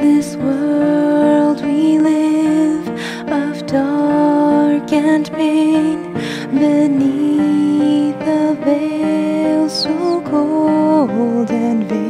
this world we live of dark and pain beneath the veil so cold and vain.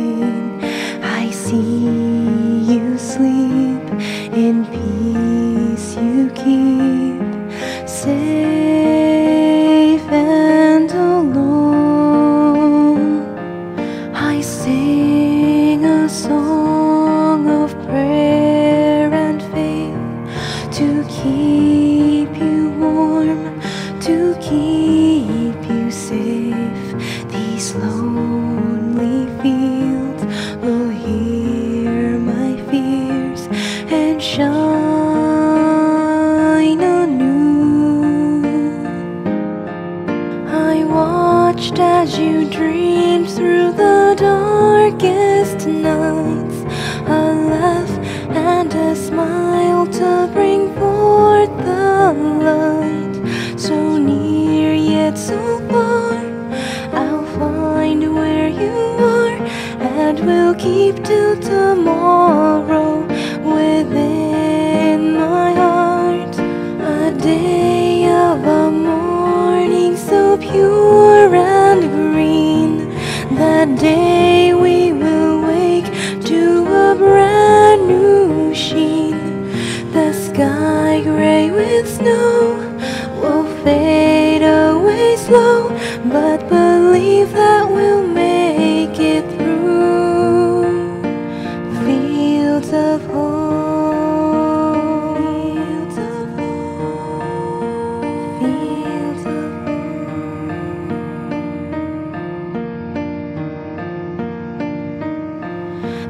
keep you warm, to keep you safe. These lonely fields will hear my fears and shine anew. I watched as you dreamed through the darkest nights, a laugh and a smile. keep till tomorrow.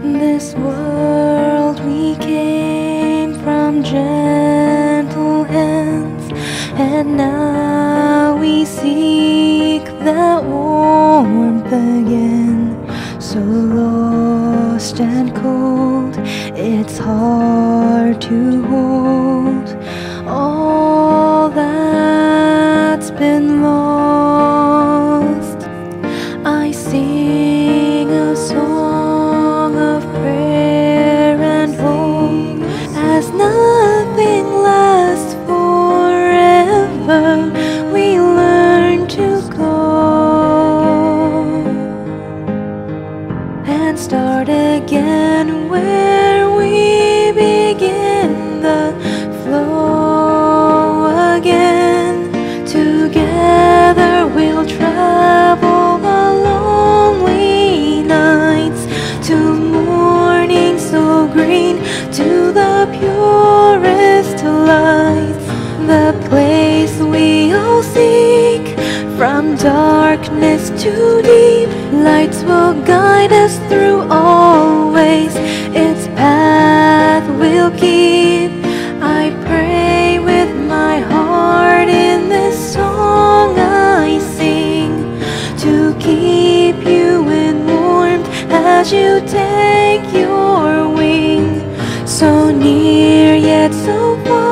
This world we came from gentle hands, and now we seek the warmth again. So lost and cold, it's hard to hold. From darkness to deep, lights will guide us through always. Its path will keep. I pray with my heart in this song I sing to keep you in warmth as you take your wing. So near yet so far.